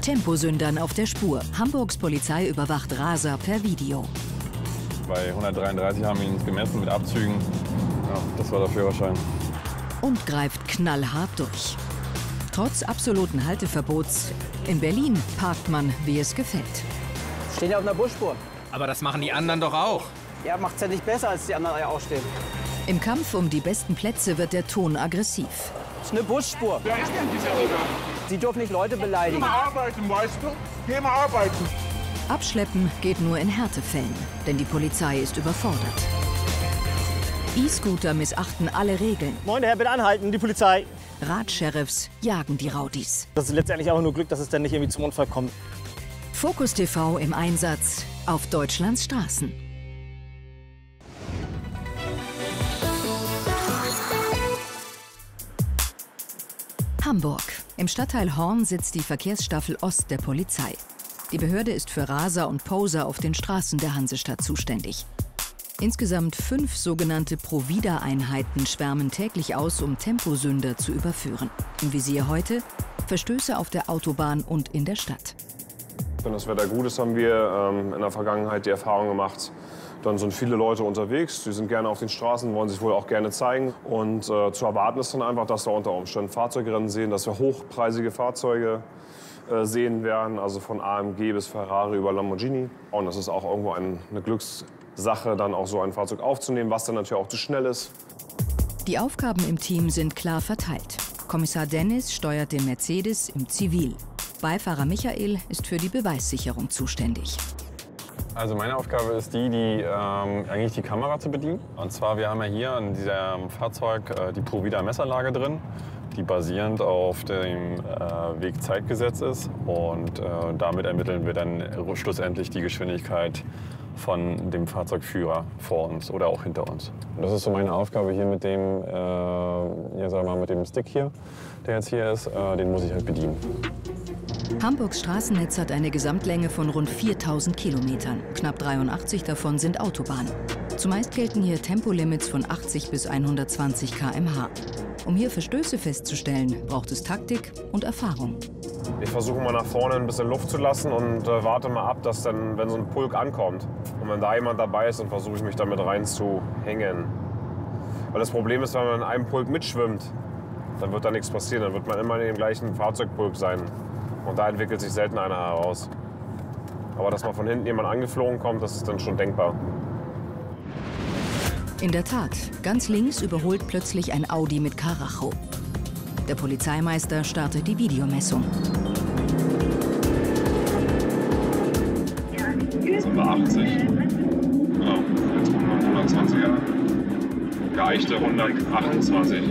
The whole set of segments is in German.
Temposündern auf der Spur. Hamburgs Polizei überwacht Raser per Video. Bei 133 haben wir ihn gemessen mit Abzügen. Ja, das war der Führerschein. Und greift knallhart durch. Trotz absoluten Halteverbots in Berlin parkt man, wie es gefällt. Stehen ja auf einer Busspur. Aber das machen die anderen doch auch. Ja, macht's ja nicht besser, als die anderen ja auch stehen. Im Kampf um die besten Plätze wird der Ton aggressiv. Das ist eine Busspur. Wer ist denn dieser Irre? Sie dürfen nicht Leute Geh beleidigen. mal arbeiten, weißt du? Geh mal arbeiten. Abschleppen geht nur in Härtefällen, denn die Polizei ist überfordert. E-Scooter missachten alle Regeln. Moin, Herr, bitte anhalten, die Polizei. Radsheriffs jagen die Raudis. Das ist letztendlich auch nur Glück, dass es dann nicht irgendwie zum Unfall kommt. Fokus TV im Einsatz auf Deutschlands Straßen. Hamburg. Im Stadtteil Horn sitzt die Verkehrsstaffel Ost der Polizei. Die Behörde ist für Raser und Poser auf den Straßen der Hansestadt zuständig. Insgesamt fünf sogenannte Provida-Einheiten schwärmen täglich aus, um Temposünder zu überführen. Im Visier heute Verstöße auf der Autobahn und in der Stadt. Wenn das Wetter gut ist, haben wir ähm, in der Vergangenheit die Erfahrung gemacht, dann sind viele Leute unterwegs, die sind gerne auf den Straßen, wollen sich wohl auch gerne zeigen. Und äh, zu erwarten ist dann einfach, dass wir unter Umständen Fahrzeugrennen sehen, dass wir hochpreisige Fahrzeuge äh, sehen werden, also von AMG bis Ferrari über Lamborghini. Und das ist auch irgendwo ein, eine Glückssache, dann auch so ein Fahrzeug aufzunehmen, was dann natürlich auch zu schnell ist. Die Aufgaben im Team sind klar verteilt. Kommissar Dennis steuert den Mercedes im Zivil. Beifahrer Michael ist für die Beweissicherung zuständig. Also meine Aufgabe ist die, die ähm, eigentlich die Kamera zu bedienen. Und zwar, wir haben ja hier in diesem Fahrzeug äh, die Provida Messerlage drin, die basierend auf dem äh, Wegzeitgesetz ist. Und äh, damit ermitteln wir dann schlussendlich die Geschwindigkeit von dem Fahrzeugführer vor uns oder auch hinter uns. Das ist so meine Aufgabe hier mit dem, äh, ja, wir mal, mit dem Stick hier, der jetzt hier ist, äh, den muss ich halt bedienen. Hamburgs Straßennetz hat eine Gesamtlänge von rund 4000 Kilometern. Knapp 83 davon sind Autobahnen. Zumeist gelten hier Tempolimits von 80 bis 120 km/h. Um hier Verstöße festzustellen, braucht es Taktik und Erfahrung. Ich versuche mal nach vorne ein bisschen Luft zu lassen und äh, warte mal ab, dass dann, wenn so ein Pulk ankommt und wenn da jemand dabei ist, dann versuche ich mich damit reinzuhängen. Weil das Problem ist, wenn man in einem Pulk mitschwimmt, dann wird da nichts passieren. Dann wird man immer in dem gleichen Fahrzeugpulk sein. Und da entwickelt sich selten einer heraus. Aber dass mal von hinten jemand angeflogen kommt, das ist dann schon denkbar. In der Tat, ganz links überholt plötzlich ein Audi mit Karacho. Der Polizeimeister startet die Videomessung. sind wir 80. Ja, jetzt kommen wir 120er. Geeichte 128.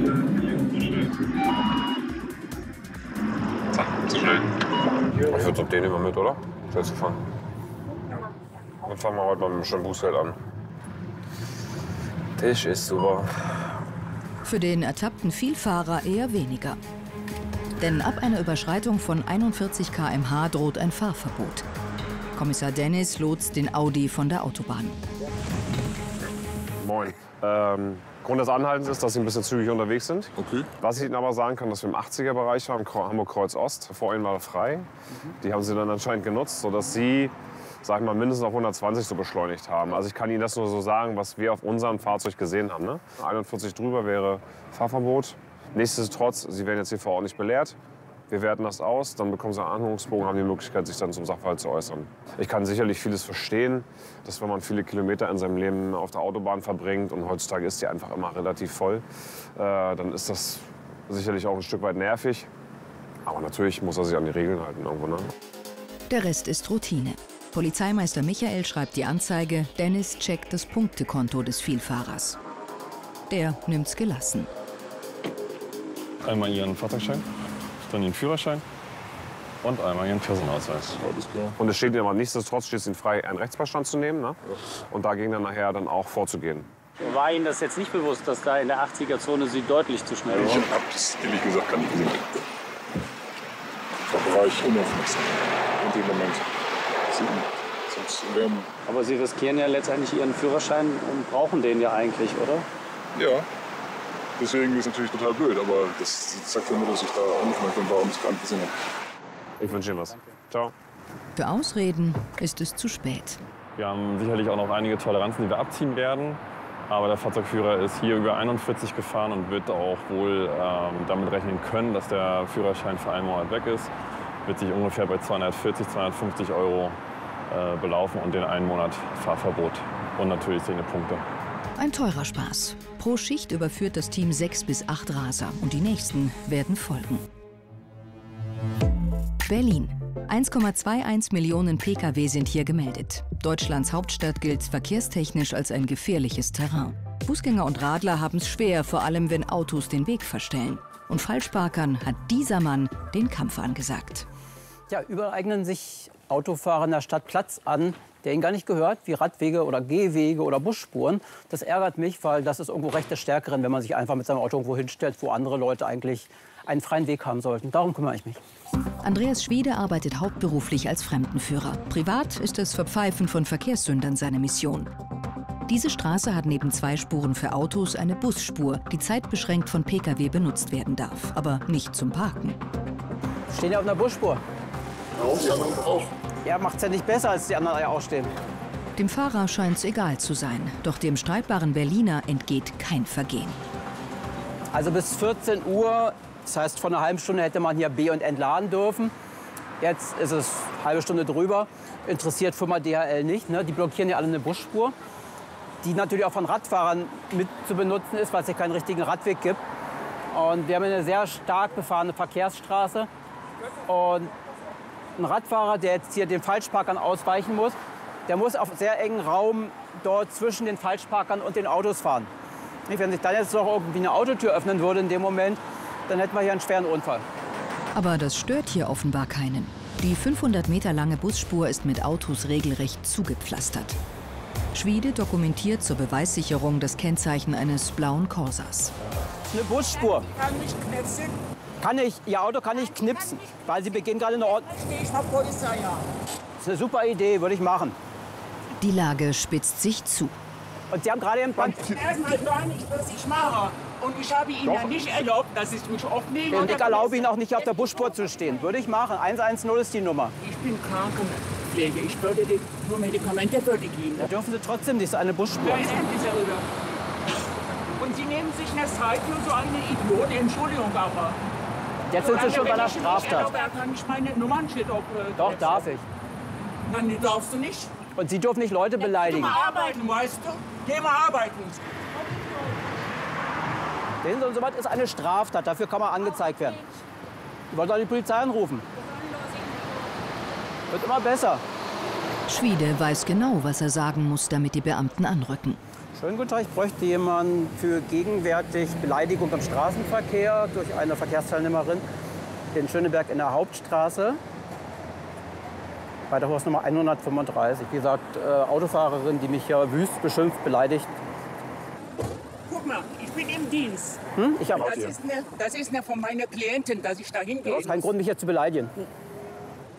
Zack, zu schnell. Ich würde den immer mit, oder? Schnell fahren. Dann fangen wir heute mal mit dem schönen Bußgeld an. Das ist super. Für den ertappten Vielfahrer eher weniger. Denn ab einer Überschreitung von 41 km/h droht ein Fahrverbot. Kommissar Dennis lotst den Audi von der Autobahn. Moin. Ähm, Grund des Anhaltens ist, dass Sie ein bisschen zügig unterwegs sind. Okay. Was ich Ihnen aber sagen kann, dass wir im 80er-Bereich waren, im Kro- Hamburg-Kreuz Ost. Vor Ihnen war er frei. Die haben Sie dann anscheinend genutzt, sodass Sie, wir mal, mindestens auf 120 so beschleunigt haben. Also ich kann Ihnen das nur so sagen, was wir auf unserem Fahrzeug gesehen haben. Ne? 41 drüber wäre Fahrverbot. Nichtsdestotrotz, Sie werden jetzt hier vor Ort nicht belehrt. Wir werten das aus, dann bekommen Sie einen Anhörungsbogen, haben die Möglichkeit, sich dann zum Sachverhalt zu äußern. Ich kann sicherlich vieles verstehen, dass wenn man viele Kilometer in seinem Leben auf der Autobahn verbringt und heutzutage ist die einfach immer relativ voll, äh, dann ist das sicherlich auch ein Stück weit nervig. Aber natürlich muss er sich an die Regeln halten irgendwo. Ne? Der Rest ist Routine. Polizeimeister Michael schreibt die Anzeige, Dennis checkt das Punktekonto des Vielfahrers. Der nimmt's gelassen. Einmal Ihren Fahrzeugschein, dann Ihren Führerschein und einmal Ihren Personalausweis. Alles klar. Und es steht Ihnen aber nichtsdestotrotz steht es Ihnen frei, einen Rechtsbeistand zu nehmen ne? und dagegen dann nachher dann auch vorzugehen. War Ihnen das jetzt nicht bewusst, dass da in der 80er-Zone Sie deutlich zu schnell Ich waren? hab das ehrlich gesagt gar nicht gesehen. Da war ich unaufmerksam in dem Moment. Aber Sie riskieren ja letztendlich Ihren Führerschein und brauchen den ja eigentlich, oder? ja. Deswegen ist es natürlich total blöd, aber das zeigt ja nur, dass ich da unaufmerksam war und es gar nicht gesehen habe. Ich wünsche Ihnen was. Ciao. Für Ausreden ist es zu spät. Wir haben sicherlich auch noch einige Toleranzen, die wir abziehen werden. Aber der Fahrzeugführer ist hier über 41 gefahren und wird auch wohl ähm, damit rechnen können, dass der Führerschein für einen Monat weg ist. Wird sich ungefähr bei 240, 250 Euro äh, belaufen und den einen Monat Fahrverbot und natürlich Punkte. Ein teurer Spaß. Pro Schicht überführt das Team sechs bis acht Raser und die nächsten werden folgen. Berlin. 1,21 Millionen Pkw sind hier gemeldet. Deutschlands Hauptstadt gilt verkehrstechnisch als ein gefährliches Terrain. Fußgänger und Radler haben es schwer, vor allem wenn Autos den Weg verstellen. Und Falschparkern hat dieser Mann den Kampf angesagt. Ja, überall eignen sich Autofahrer in der Stadt Platz an, der ihnen gar nicht gehört, wie Radwege oder Gehwege oder Busspuren. Das ärgert mich, weil das ist irgendwo Recht des Stärkeren, wenn man sich einfach mit seinem Auto irgendwo hinstellt, wo andere Leute eigentlich einen freien Weg haben sollten. Darum kümmere ich mich. Andreas Schwede arbeitet hauptberuflich als Fremdenführer. Privat ist das Verpfeifen von Verkehrssündern seine Mission. Diese Straße hat neben zwei Spuren für Autos eine Busspur, die zeitbeschränkt von Pkw benutzt werden darf, aber nicht zum Parken. Wir stehen ja auf einer Busspur. Ja, macht's ja nicht besser, als die anderen auch stehen. Dem Fahrer scheint's egal zu sein, doch dem streitbaren Berliner entgeht kein Vergehen. Also bis 14 Uhr das heißt, vor einer halben Stunde hätte man hier B und entladen dürfen. Jetzt ist es eine halbe Stunde drüber. Interessiert Firma DHL nicht. Ne? Die blockieren ja alle eine Busspur, die natürlich auch von Radfahrern mit zu benutzen ist, weil es hier keinen richtigen Radweg gibt. Und wir haben eine sehr stark befahrene Verkehrsstraße. Und ein Radfahrer, der jetzt hier den Falschparkern ausweichen muss, der muss auf sehr engen Raum dort zwischen den Falschparkern und den Autos fahren. Wenn sich dann jetzt noch irgendwie eine Autotür öffnen würde in dem Moment, dann hätten wir hier einen schweren Unfall. Aber das stört hier offenbar keinen. Die 500 Meter lange Busspur ist mit Autos regelrecht zugepflastert. Schwede dokumentiert zur Beweissicherung das Kennzeichen eines blauen Corsas. Eine Busspur. Kann ich ich. Ihr Auto kann ich knipsen, weil Sie beginnen gerade eine Ordnung. Ich habe Polizei, ja. Das ist eine super Idee, würde ich machen. Die Lage spitzt sich zu. Und Sie haben gerade im Band... Erstmal gar nicht, was ich mache. Und ich habe Ihnen ja nicht erlaubt, dass ich mich aufnehme. Und ich erlaube Ihnen auch nicht, auf der Busspur zu stehen. Würde ich machen. 110 ist die Nummer. Ich bin Krankenpflege. Ich würde nur Medikamente würde geben. Da dürfen Sie trotzdem nicht so eine Busspur. Nein, darüber. Und Sie nehmen sich eine Zeit für so eine Idiot. Entschuldigung, aber... Jetzt sind Sie schon bei der Straftat. Ich meine Nummernschild auf... Äh, Doch, darf ich. Nein, die darfst du nicht. Und Sie dürfen nicht Leute beleidigen. Geh mal arbeiten, weißt du? Geh mal arbeiten. Sehen Sie, und sowas ist eine Straftat. Dafür kann man angezeigt werden. Sie wollen doch die Polizei anrufen. Wird immer besser. Schwiede weiß genau, was er sagen muss, damit die Beamten anrücken. Schönen guten Tag. Ich bräuchte jemanden für gegenwärtig Beleidigung im Straßenverkehr durch eine Verkehrsteilnehmerin in Schöneberg in der Hauptstraße. Bei der Hausnummer 135. Wie gesagt, äh, Autofahrerin, die mich hier wüst beschimpft, beleidigt. Guck mal, ich bin im Dienst. Hm? Ich habe das, ist eine, das ist eine von meiner Klientin, dass ich da hingehe. Das ist kein Grund, mich hier zu beleidigen.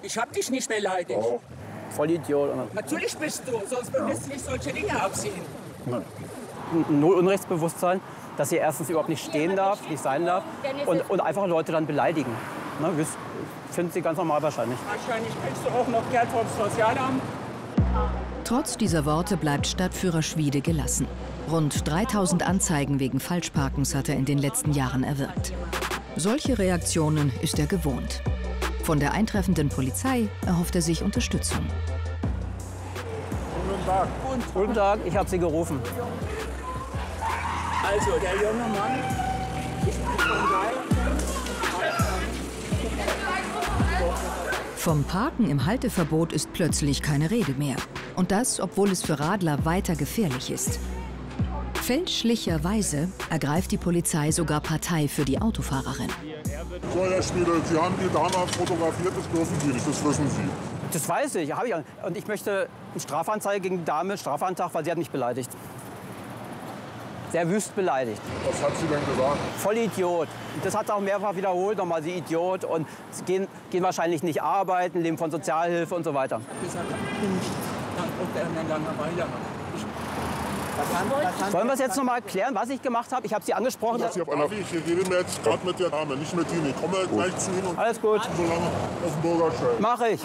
Ich habe dich nicht beleidigt. Oh. Vollidiot. Natürlich bist du, sonst würdest du nicht solche Dinge abziehen. Null Unrechtsbewusstsein, dass hier erstens überhaupt nicht stehen darf, nicht sein darf und, und einfach Leute dann beleidigen. Ne, finden sie ganz normal wahrscheinlich. Wahrscheinlich kriegst du auch noch Geld vom Sozialamt. Trotz dieser Worte bleibt Stadtführer Schwiede gelassen. Rund 3000 Anzeigen wegen Falschparkens hat er in den letzten Jahren erwirkt. Solche Reaktionen ist er gewohnt. Von der eintreffenden Polizei erhofft er sich Unterstützung. Guten Tag. Guten Tag, ich habe Sie gerufen. Also, der junge Mann ist von Vom Parken im Halteverbot ist plötzlich keine Rede mehr. Und das, obwohl es für Radler weiter gefährlich ist. Fälschlicherweise ergreift die Polizei sogar Partei für die Autofahrerin. So, Herr Schmiedel, Sie haben die Dame fotografiert, das dürfen Sie nicht, das wissen Sie. Das weiß ich, habe ich. Und ich möchte eine Strafanzeige gegen die Dame, Strafantrag, weil sie hat mich beleidigt. Sehr wüst beleidigt. Was hat sie denn gesagt? Voll Idiot. Das hat sie auch mehrfach wiederholt, nochmal sie Idiot. Und sie gehen, gehen wahrscheinlich nicht arbeiten, leben von Sozialhilfe und so weiter. Ich Wollen wir es jetzt noch mal erklären, was ich gemacht habe? Ich habe Sie angesprochen. Ich auf einer ich rede mir jetzt gerade mit der Dame, nicht mit Ihnen. Ich komme gleich zu Ihnen und Alles gut. so lange auf den Bürgersteig. Mache ich.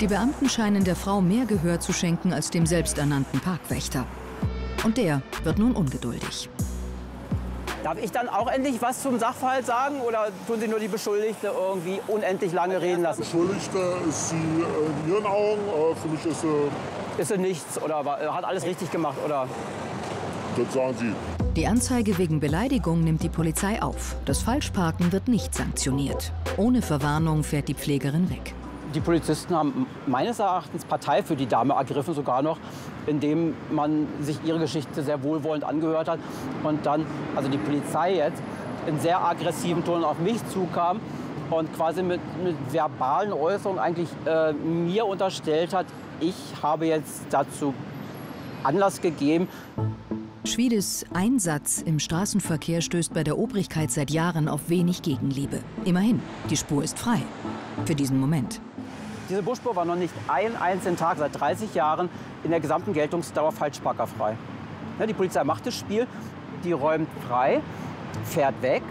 Die Beamten scheinen der Frau mehr Gehör zu schenken als dem selbsternannten Parkwächter. Und der wird nun ungeduldig. Darf ich dann auch endlich was zum Sachverhalt sagen oder tun Sie nur die Beschuldigte irgendwie unendlich lange reden lassen? Beschuldigte ist sie äh, in Ihren Augen. Äh, für mich ist sie, Ist sie nichts oder war, hat alles richtig gemacht oder? das sagen Sie. Die Anzeige wegen Beleidigung nimmt die Polizei auf. Das Falschparken wird nicht sanktioniert. Ohne Verwarnung fährt die Pflegerin weg. Die Polizisten haben meines Erachtens Partei für die Dame ergriffen, sogar noch, indem man sich ihre Geschichte sehr wohlwollend angehört hat und dann, also die Polizei jetzt, in sehr aggressiven Ton auf mich zukam und quasi mit, mit verbalen Äußerungen eigentlich äh, mir unterstellt hat, ich habe jetzt dazu Anlass gegeben, Schwiedes Einsatz im Straßenverkehr stößt bei der Obrigkeit seit Jahren auf wenig Gegenliebe. Immerhin, die Spur ist frei. Für diesen Moment. Diese Busspur war noch nicht einen einzigen Tag seit 30 Jahren in der gesamten Geltungsdauer falschparkerfrei. Ja, die Polizei macht das Spiel, die räumt frei, fährt weg,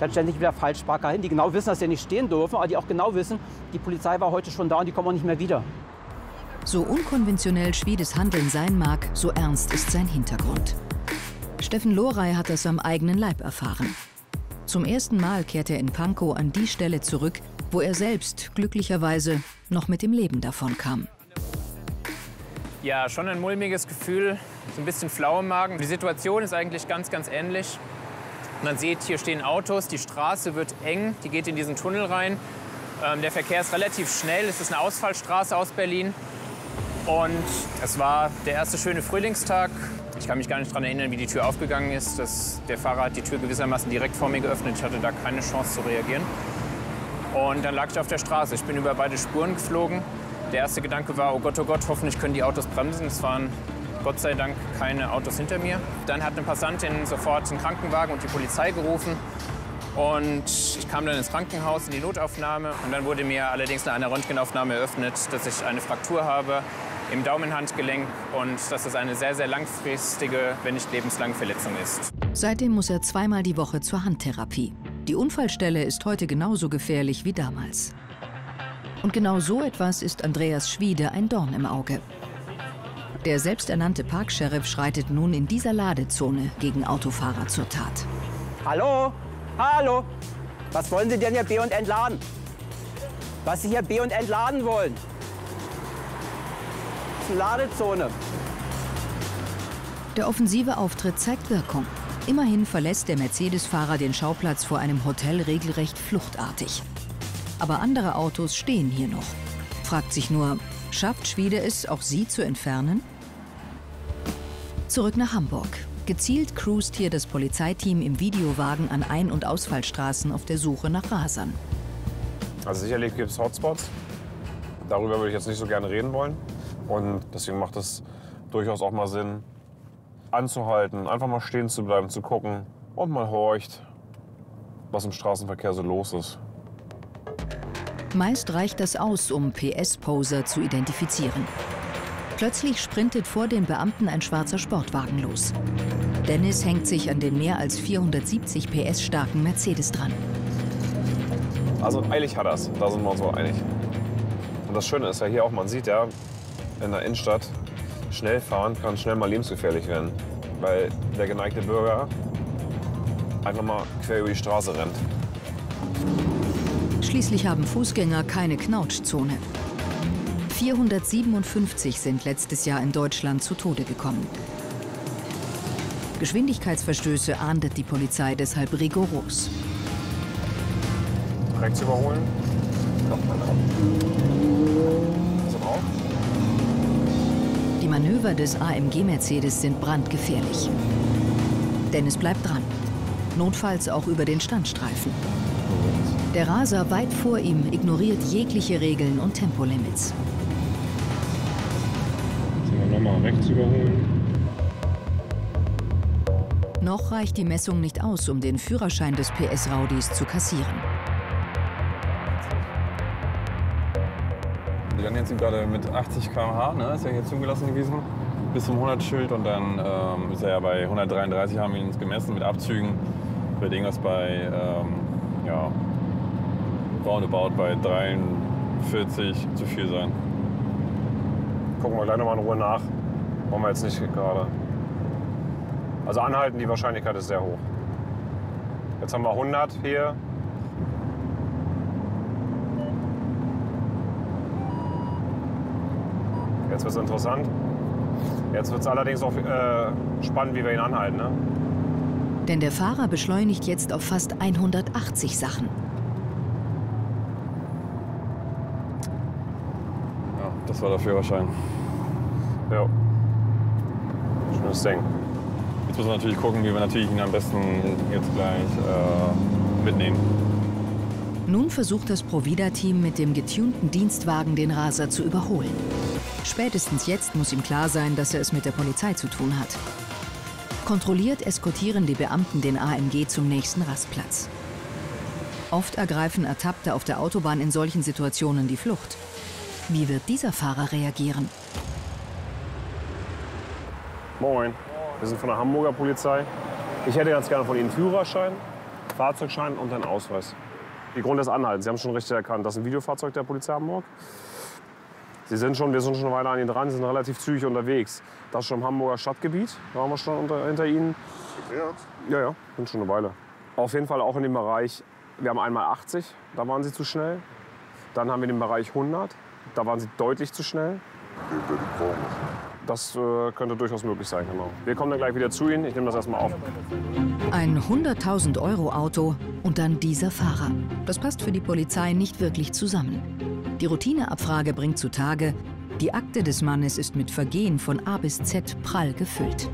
dann stellen sich wieder Falschparker hin, die genau wissen, dass sie nicht stehen dürfen, aber die auch genau wissen, die Polizei war heute schon da und die kommen auch nicht mehr wieder. So unkonventionell Schwiedes Handeln sein mag, so ernst ist sein Hintergrund. Steffen Lorey hat das am eigenen Leib erfahren. Zum ersten Mal kehrt er in Pankow an die Stelle zurück, wo er selbst glücklicherweise noch mit dem Leben davonkam. Ja, schon ein mulmiges Gefühl, so ein bisschen flau im Magen. Die Situation ist eigentlich ganz, ganz ähnlich. Man sieht, hier stehen Autos, die Straße wird eng, die geht in diesen Tunnel rein. Ähm, der Verkehr ist relativ schnell, es ist eine Ausfallstraße aus Berlin. Und es war der erste schöne Frühlingstag. Ich kann mich gar nicht daran erinnern, wie die Tür aufgegangen ist. Das, der Fahrer hat die Tür gewissermaßen direkt vor mir geöffnet. Ich hatte da keine Chance zu reagieren. Und dann lag ich auf der Straße. Ich bin über beide Spuren geflogen. Der erste Gedanke war, oh Gott, oh Gott, hoffentlich können die Autos bremsen. Es waren Gott sei Dank keine Autos hinter mir. Dann hat eine Passantin sofort einen Krankenwagen und die Polizei gerufen. Und ich kam dann ins Krankenhaus, in die Notaufnahme. Und dann wurde mir allerdings nach einer Röntgenaufnahme eröffnet, dass ich eine Fraktur habe im Daumenhandgelenk und dass es eine sehr, sehr langfristige, wenn nicht lebenslange Verletzung ist. Seitdem muss er zweimal die Woche zur Handtherapie. Die Unfallstelle ist heute genauso gefährlich wie damals. Und genau so etwas ist Andreas Schwiede ein Dorn im Auge. Der selbsternannte Parksheriff schreitet nun in dieser Ladezone gegen Autofahrer zur Tat. Hallo? Hallo? Was wollen Sie denn hier B und entladen? Was Sie hier B und entladen wollen? Das ist eine Ladezone. Der offensive Auftritt zeigt Wirkung. Immerhin verlässt der Mercedes-Fahrer den Schauplatz vor einem Hotel regelrecht fluchtartig. Aber andere Autos stehen hier noch. Fragt sich nur, schafft Schwiede es, auch sie zu entfernen? Zurück nach Hamburg. Gezielt cruist hier das Polizeiteam im Videowagen an Ein- und Ausfallstraßen auf der Suche nach Rasern. Also sicherlich gibt es Hotspots. Darüber würde ich jetzt nicht so gerne reden wollen. Und deswegen macht es durchaus auch mal Sinn, anzuhalten, einfach mal stehen zu bleiben, zu gucken und mal horcht, was im Straßenverkehr so los ist. Meist reicht das aus, um PS-Poser zu identifizieren. Plötzlich sprintet vor den Beamten ein schwarzer Sportwagen los. Dennis hängt sich an den mehr als 470 PS starken Mercedes dran. Also eilig hat das, da sind wir uns wohl einig. Und das Schöne ist ja hier auch, man sieht ja, in der Innenstadt, schnell fahren kann schnell mal lebensgefährlich werden. Weil der geneigte Bürger einfach mal quer über die Straße rennt. Schließlich haben Fußgänger keine Knautschzone. 457 sind letztes Jahr in Deutschland zu Tode gekommen. Geschwindigkeitsverstöße ahndet die Polizei deshalb rigoros. Rechts überholen. Manöver des AMG Mercedes sind brandgefährlich. Dennis bleibt dran. Notfalls auch über den Standstreifen. Der Raser weit vor ihm ignoriert jegliche Regeln und Tempolimits. Sollen wir nochmal rechts überholen? Noch reicht die Messung nicht aus, um den Führerschein des PS-Raudis zu kassieren. Wir rennen jetzt gerade mit 80 km/h, ne? Ist ja hier zugelassen gewesen. bis zum 100-Schild und dann ähm, ist er ja bei 133, haben wir ihn gemessen mit Abzügen. Wird irgendwas bei, ähm, ja, roundabout bei 43 zu viel sein. Gucken wir gleich nochmal in Ruhe nach. Wollen wir jetzt nicht gerade. Also anhalten, die Wahrscheinlichkeit ist sehr hoch. Jetzt haben wir 100 hier. Jetzt wird es interessant. Jetzt wird es allerdings auch äh, spannend, wie wir ihn anhalten. Ne? Denn der Fahrer beschleunigt jetzt auf fast 180 Sachen. Ja, das war der Führerschein. Ja. Schönes Ding. Jetzt müssen wir natürlich gucken, wie wir natürlich ihn am besten jetzt gleich äh, mitnehmen. Nun versucht das Provida-Team mit dem getunten Dienstwagen den Raser zu überholen. Spätestens jetzt muss ihm klar sein, dass er es mit der Polizei zu tun hat. Kontrolliert eskortieren die Beamten den AMG zum nächsten Rastplatz. Oft ergreifen Ertappte auf der Autobahn in solchen Situationen die Flucht. Wie wird dieser Fahrer reagieren? Moin. Wir sind von der Hamburger Polizei. Ich hätte ganz gerne von Ihnen Führerschein, Fahrzeugschein und einen Ausweis. Die Grund des Anhaltens, Sie haben schon richtig erkannt, das ist ein Videofahrzeug der Polizei Hamburg. Sie sind schon, wir sind schon weiter an Ihnen dran, Sie sind relativ zügig unterwegs. Das ist schon im Hamburger Stadtgebiet, da waren wir schon unter, hinter Ihnen. Ja, ja, sind schon eine Weile. Auf jeden Fall auch in dem Bereich, wir haben einmal 80, da waren Sie zu schnell. Dann haben wir den Bereich 100, da waren Sie deutlich zu schnell. Das äh, könnte durchaus möglich sein, genau. Wir kommen dann gleich wieder zu Ihnen, ich nehme das erstmal auf. Ein 100.000 Euro Auto und dann dieser Fahrer. Das passt für die Polizei nicht wirklich zusammen. Die Routineabfrage bringt zutage, die Akte des Mannes ist mit Vergehen von A bis Z prall gefüllt.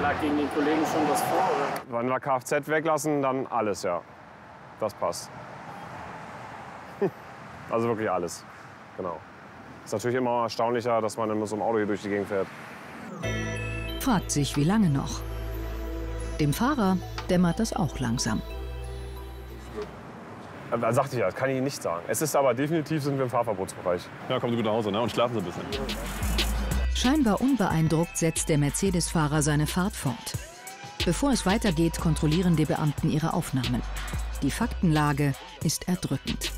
Lag gegen den Kollegen schon was vor? Oder? Wenn wir Kfz weglassen, dann alles, ja. Das passt. Also wirklich alles. Genau. Ist natürlich immer erstaunlicher, dass man mit so einem Auto hier durch die Gegend fährt. Fragt sich, wie lange noch. Dem Fahrer dämmert das auch langsam. Da sagte ich ja, das kann ich Ihnen nicht sagen. Es ist aber definitiv, sind wir im Fahrverbotsbereich. Ja, kommen Sie gut nach Hause ne? und schlafen Sie ein bisschen. Scheinbar unbeeindruckt setzt der Mercedes-Fahrer seine Fahrt fort. Bevor es weitergeht, kontrollieren die Beamten ihre Aufnahmen. Die Faktenlage ist erdrückend.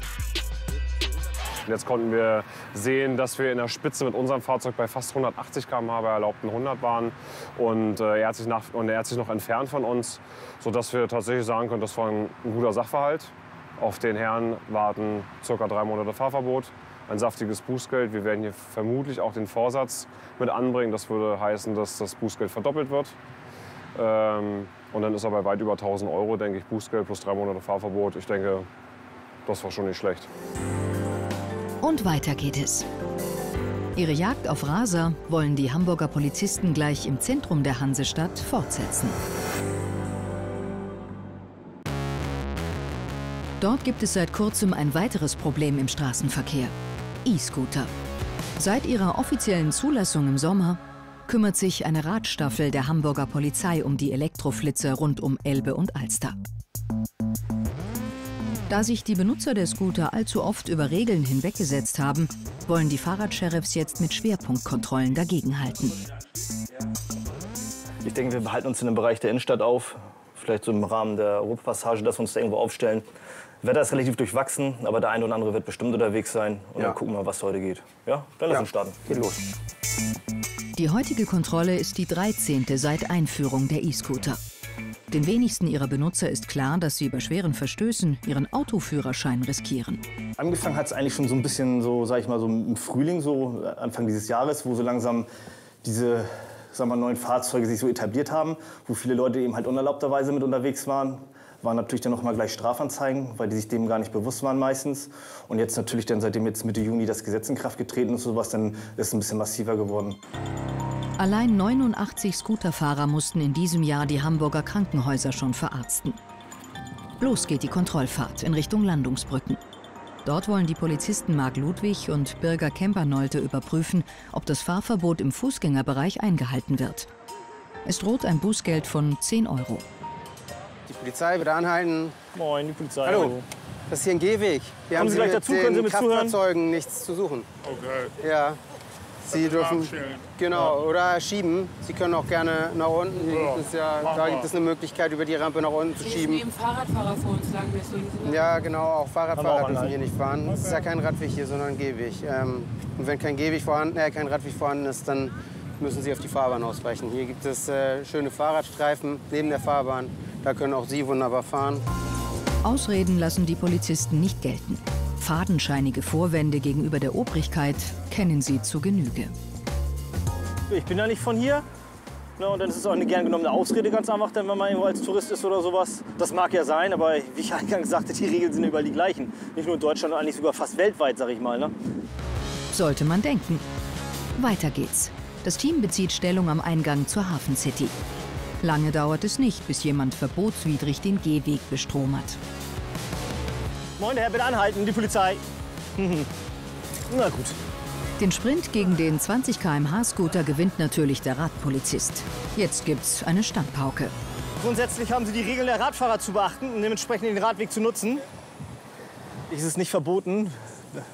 Jetzt konnten wir sehen, dass wir in der Spitze mit unserem Fahrzeug bei fast 180 km/h bei erlaubten 100 waren. Und, äh, er hat sich nach, und er hat sich noch entfernt von uns, sodass wir tatsächlich sagen können, das war ein, ein guter Sachverhalt. Auf den Herrn warten ca. drei Monate Fahrverbot, ein saftiges Bußgeld. Wir werden hier vermutlich auch den Vorsatz mit anbringen. Das würde heißen, dass das Bußgeld verdoppelt wird. Ähm, und dann ist er bei weit über 1000 Euro, denke ich, Bußgeld plus drei Monate Fahrverbot. Ich denke, das war schon nicht schlecht. Und weiter geht es. Ihre Jagd auf Raser wollen die Hamburger Polizisten gleich im Zentrum der Hansestadt fortsetzen. Dort gibt es seit kurzem ein weiteres Problem im Straßenverkehr. E-Scooter. Seit ihrer offiziellen Zulassung im Sommer kümmert sich eine Radstaffel der Hamburger Polizei um die Elektroflitzer rund um Elbe und Alster. Da sich die Benutzer der Scooter allzu oft über Regeln hinweggesetzt haben, wollen die Fahrradsheriffs jetzt mit Schwerpunktkontrollen dagegenhalten. Ich denke, wir behalten uns in dem Bereich der Innenstadt auf. Vielleicht so im Rahmen der Europapassage, dass wir uns da irgendwo aufstellen. Wetter ist relativ durchwachsen, aber der eine oder andere wird bestimmt unterwegs sein. Und Ja. dann gucken wir, was heute geht. Ja, dann lass Ja. uns starten. Geht los. Die heutige Kontrolle ist die 13. seit Einführung der E-Scooter. Den wenigsten ihrer Benutzer ist klar, dass sie bei schweren Verstößen ihren Autoführerschein riskieren. Angefangen hat es eigentlich schon so ein bisschen so, sag ich mal, so im Frühling, so Anfang dieses Jahres, wo so langsam diese sagen wir, neuen Fahrzeuge sich so etabliert haben, wo viele Leute eben halt unerlaubterweise mit unterwegs waren. Waren natürlich dann noch mal gleich Strafanzeigen, weil die sich dem gar nicht bewusst waren meistens. Und jetzt natürlich dann, seitdem jetzt Mitte Juni das Gesetz in Kraft getreten ist, sowas, dann ist es ein bisschen massiver geworden. Allein 89 Scooterfahrer mussten in diesem Jahr die Hamburger Krankenhäuser schon verarzten. Los geht die Kontrollfahrt in Richtung Landungsbrücken. Dort wollen die Polizisten Marc Ludwig und Birger Kempernolte überprüfen, ob das Fahrverbot im Fußgängerbereich eingehalten wird. Es droht ein Bußgeld von 10 Euro. Die Polizei wieder anhalten. Moin, die Polizei. Hallo. Das ist hier ein Gehweg. Wir Kommen haben Sie gleich mit dazu, den können Sie zuhören? Kraftfahrzeugen nichts zu suchen. Okay. Ja. Sie dürfen genau oder schieben. Sie können auch gerne nach unten. Hier gibt ja, da gibt es eine Möglichkeit, über die Rampe nach unten zu schieben. neben Fahrradfahrer vor uns lang, deswegen Ja, genau. Auch Fahrradfahrer auch dürfen hier nicht fahren. Es ist ja kein Radweg hier, sondern ein Gehweg. Ähm, und wenn kein Gehweg vorhanden, äh, kein Radweg vorhanden ist, dann müssen Sie auf die Fahrbahn ausweichen. Hier gibt es äh, schöne Fahrradstreifen neben der Fahrbahn. Da können auch Sie wunderbar fahren. Ausreden lassen die Polizisten nicht gelten. Fadenscheinige Vorwände gegenüber der Obrigkeit kennen sie zu Genüge. Ich bin ja nicht von hier. Ne, und dann ist es auch eine gern genommene Ausrede ganz einfach, denn wenn man irgendwo als Tourist ist oder sowas. Das mag ja sein, aber wie ich eingangs sagte, die Regeln sind überall die gleichen. Nicht nur in Deutschland, sondern eigentlich sogar fast weltweit, sag ich mal. Ne? Sollte man denken. Weiter geht's. Das Team bezieht Stellung am Eingang zur Hafen City. Lange dauert es nicht, bis jemand verbotswidrig den Gehweg bestromert. Moin, Herr, bitte anhalten, die Polizei. Na gut. Den Sprint gegen den 20 km/h Scooter gewinnt natürlich der Radpolizist. Jetzt gibt's eine Standpauke. Grundsätzlich haben Sie die Regeln der Radfahrer zu beachten und dementsprechend den Radweg zu nutzen. Es ist nicht verboten,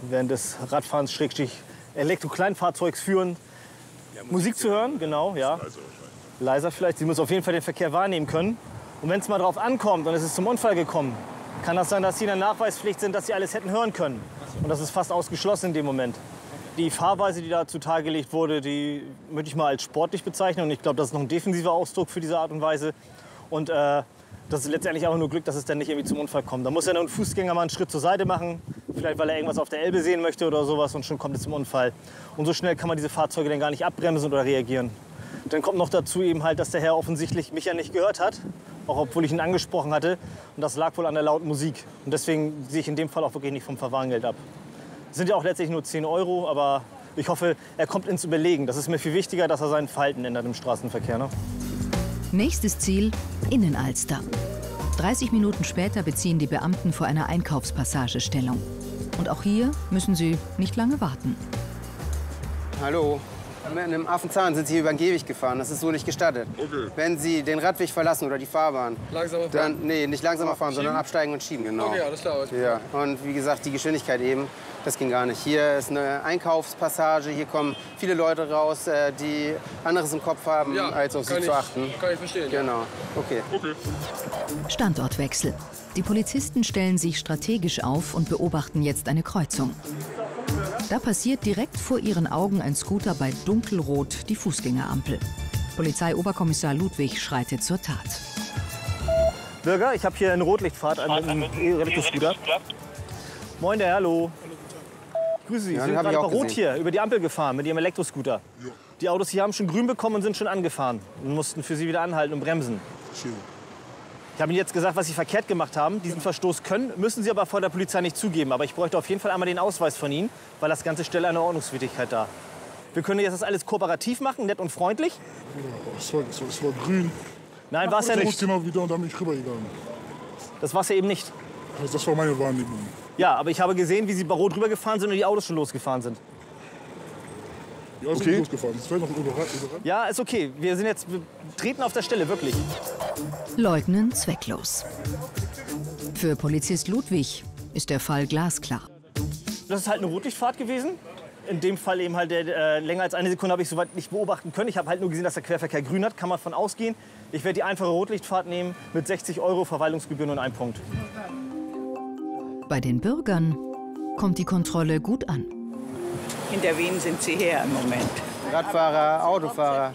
während des Radfahrens Schrägstrich Elektro-Kleinfahrzeugs führen, Musik zu hören. Genau, ja. Leiser vielleicht. Sie muss auf jeden Fall den Verkehr wahrnehmen können. Und wenn es mal drauf ankommt und es ist zum Unfall gekommen, kann das sein, dass Sie in der Nachweispflicht sind, dass Sie alles hätten hören können. Und das ist fast ausgeschlossen in dem Moment. Die Fahrweise, die da zutage gelegt wurde, die würde ich mal als sportlich bezeichnen. Und ich glaube, das ist noch ein defensiver Ausdruck für diese Art und Weise. Und äh, das ist letztendlich einfach nur Glück, dass es dann nicht irgendwie zum Unfall kommt. Da muss ja ein Fußgänger mal einen Schritt zur Seite machen, vielleicht weil er irgendwas auf der Elbe sehen möchte oder sowas und schon kommt es zum Unfall. Und so schnell kann man diese Fahrzeuge dann gar nicht abbremsen oder reagieren. Dann kommt noch dazu eben halt, dass der Herr offensichtlich mich ja nicht gehört hat, auch obwohl ich ihn angesprochen hatte. Und das lag wohl an der lauten Musik. Und deswegen sehe ich in dem Fall auch wirklich nicht vom Verwarngeld ab. Das sind ja auch letztlich nur 10 Euro, aber ich hoffe, er kommt ins Überlegen. Das ist mir viel wichtiger, dass er sein Verhalten ändert im Straßenverkehr. Ne? Nächstes Ziel Innenalster. 30 Minuten später beziehen die Beamten vor einer Einkaufspassage Stellung. Und auch hier müssen sie nicht lange warten. Hallo. Mit einem Affenzahn sind Sie hier über den Gehweg gefahren. Das ist so nicht gestattet. Wenn Sie den Radweg verlassen oder die Fahrbahn, Langsamer fahren? dann nee, nicht langsamer fahren, sondern Schieben? absteigen und schieben. Genau. Okay, alles klar. Ja. Und wie gesagt, die Geschwindigkeit eben, das ging gar nicht. Hier ist eine Einkaufspassage. Hier kommen viele Leute raus, äh, die anderes im Kopf haben, Ja, als auf sie zu ich- achten. kann ich verstehen. Genau. Okay. Standortwechsel. Die Polizisten stellen sich strategisch auf und beobachten jetzt eine Kreuzung. Da passiert direkt vor ihren Augen ein Scooter bei dunkelrot die Fußgängerampel. Polizeioberkommissar Ludwig schreitet zur Tat. Bürger, ich habe hier eine Rotlichtfahrt an einem Elektroscooter. Moin, der hallo. Grüße Sie. Ja, Sie sind gerade bei auch Rot hier über die Ampel gefahren mit Ihrem Elektroscooter. Die Autos hier haben schon grün bekommen und sind schon angefahren und mussten für Sie wieder anhalten und bremsen. Ich habe Ihnen jetzt gesagt, was Sie verkehrt gemacht haben. Diesen Verstoß können, müssen Sie aber vor der Polizei nicht zugeben. Aber ich bräuchte auf jeden Fall einmal den Ausweis von Ihnen, weil das Ganze stellt eine Ordnungswidrigkeit dar. Wir können jetzt das alles kooperativ machen, nett und freundlich. Es war, es war, es war grün. Nein, war es ja Ich nicht. musste immer wieder und dann bin ich rübergegangen. Das war es ja eben nicht. Also das war meine Wahrnehmung. Ja, aber ich habe gesehen, wie Sie bei Rot rübergefahren sind und die Autos schon losgefahren sind. Die Autos Okay. losgefahren. Es wäre noch überrannt. Ja, ist okay. Wir sind jetzt wir treten auf der Stelle, wirklich. Leugnen zwecklos. Für Polizist Ludwig ist der Fall glasklar. Das ist halt eine Rotlichtfahrt gewesen. In dem Fall eben halt äh, länger als eine Sekunde habe ich soweit nicht beobachten können. Ich habe halt nur gesehen, dass der Querverkehr grün hat. Kann man von ausgehen. Ich werde die einfache Rotlichtfahrt nehmen mit 60 Euro Verwaltungsgebühren und einem Punkt. Bei den Bürgern kommt die Kontrolle gut an. Hinter wem sind Sie her im Moment? Radfahrer, Autofahrer.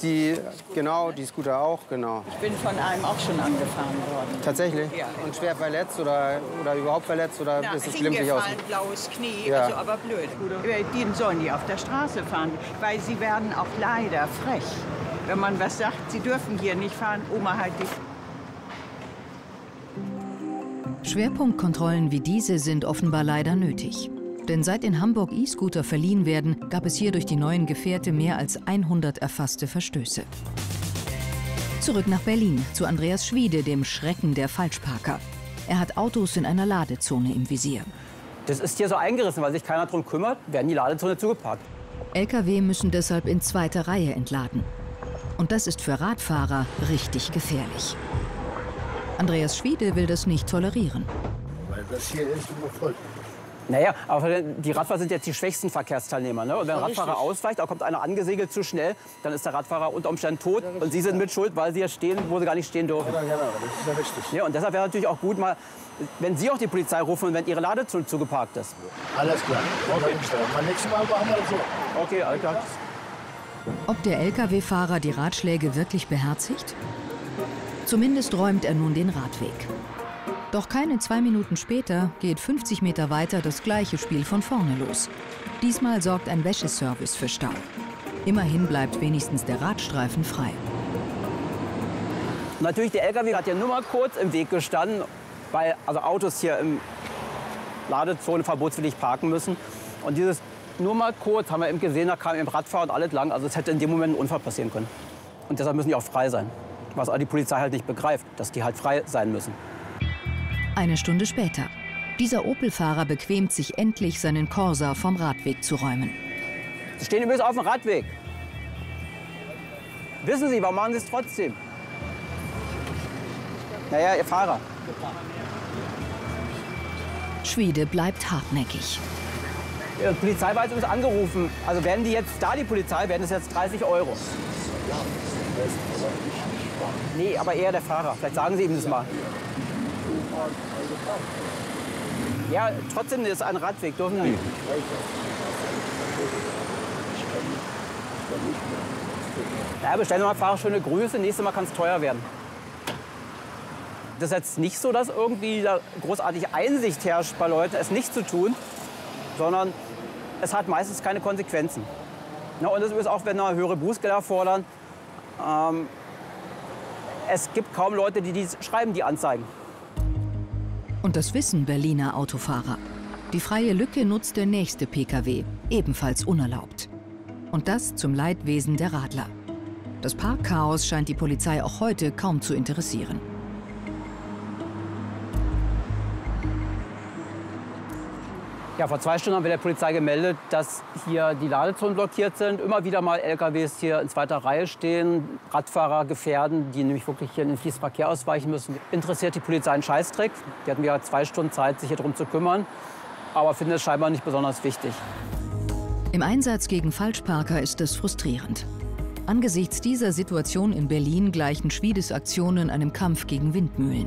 Die, genau, die Scooter auch, genau. Ich bin von einem auch schon angefahren worden. Tatsächlich? Ja. Und schwer verletzt oder, oder überhaupt verletzt oder Na, ist es glimpflich aus? blaues Knie, Ja. also aber blöd. Äh, Die sollen die auf der Straße fahren, weil sie werden auch leider frech. Wenn man was sagt, sie dürfen hier nicht fahren, Oma halt die Schwerpunktkontrollen wie diese sind offenbar leider nötig. Denn seit in Hamburg E-Scooter verliehen werden, gab es hier durch die neuen Gefährte mehr als 100 erfasste Verstöße. Zurück nach Berlin zu Andreas Schwiede, dem Schrecken der Falschparker. Er hat Autos in einer Ladezone im Visier. Das ist hier so eingerissen, weil sich keiner darum kümmert, werden die Ladezone zugeparkt. Lkw müssen deshalb in zweiter Reihe entladen. Und das ist für Radfahrer richtig gefährlich. Andreas Schwiede will das nicht tolerieren. Weil das hier ist immer voll. Naja, aber die Radfahrer sind jetzt die schwächsten Verkehrsteilnehmer. Ne? Und wenn ein Ja, Radfahrer richtig. ausweicht, da kommt einer angesegelt zu schnell, dann ist der Radfahrer unter Umständen tot und Sie sind mit Schuld, weil Sie jetzt stehen, wo Sie gar nicht stehen dürfen. Ja, genau, das ist ja richtig. Ja, und deshalb wäre natürlich auch gut, mal, wenn Sie auch die Polizei rufen, wenn Ihre Ladezone zugeparkt ist. Alles klar. Okay. Beim nächsten Mal machen wir das so. Okay, alles klar. Ob der Lkw-Fahrer die Ratschläge wirklich beherzigt? Zumindest räumt er nun den Radweg. Doch keine zwei Minuten später geht 50 Meter weiter das gleiche Spiel von vorne los. Diesmal sorgt ein Wäscheservice für Stau. Immerhin bleibt wenigstens der Radstreifen frei. Natürlich, der LKW hat ja nur mal kurz im Weg gestanden, weil also Autos hier im Ladezone verbotswillig parken müssen. Und dieses nur mal kurz haben wir eben gesehen, da kam eben Radfahrer und alles lang. Also es hätte in dem Moment ein Unfall passieren können. Und deshalb müssen die auch frei sein. Was aber die Polizei halt nicht begreift, dass die halt frei sein müssen. Eine Stunde später. Dieser Opel-Fahrer bequemt sich endlich, seinen Corsa vom Radweg zu räumen. Sie stehen übrigens auf dem Radweg. Wissen Sie, warum machen Sie es trotzdem? Naja, Ihr Fahrer. Schwede bleibt hartnäckig. Die Polizei war jetzt angerufen. Also werden die jetzt da, die Polizei, werden es jetzt 30 Euro. Nee, aber eher der Fahrer. Vielleicht sagen Sie ihm das mal. Ja, trotzdem ist ein Radweg, dürfen Sie. Ja, bestellen Sie mal Fahrer schöne Grüße. Nächstes Mal kann es teuer werden. Das ist jetzt nicht so, dass irgendwie da großartig Einsicht herrscht bei Leuten, es nicht zu tun, sondern es hat meistens keine Konsequenzen. Ja, und das ist auch, wenn wir höhere Bußgelder fordern. Ähm, es gibt kaum Leute, die dies schreiben, die Anzeigen. Und das wissen Berliner Autofahrer. Die freie Lücke nutzt der nächste Pkw, ebenfalls unerlaubt. Und das zum Leidwesen der Radler. Das Parkchaos scheint die Polizei auch heute kaum zu interessieren. Ja, vor zwei Stunden haben wir der Polizei gemeldet, dass hier die Ladezonen blockiert sind. Immer wieder mal LKWs hier in zweiter Reihe stehen, Radfahrer gefährden, die nämlich wirklich hier in den Fließverkehr ausweichen müssen. Interessiert die Polizei einen Scheißdreck? Die hatten ja zwei Stunden Zeit, sich hier drum zu kümmern, aber finden es scheinbar nicht besonders wichtig. Im Einsatz gegen Falschparker ist es frustrierend. Angesichts dieser Situation in Berlin gleichen Schwiedes Aktionen einem Kampf gegen Windmühlen.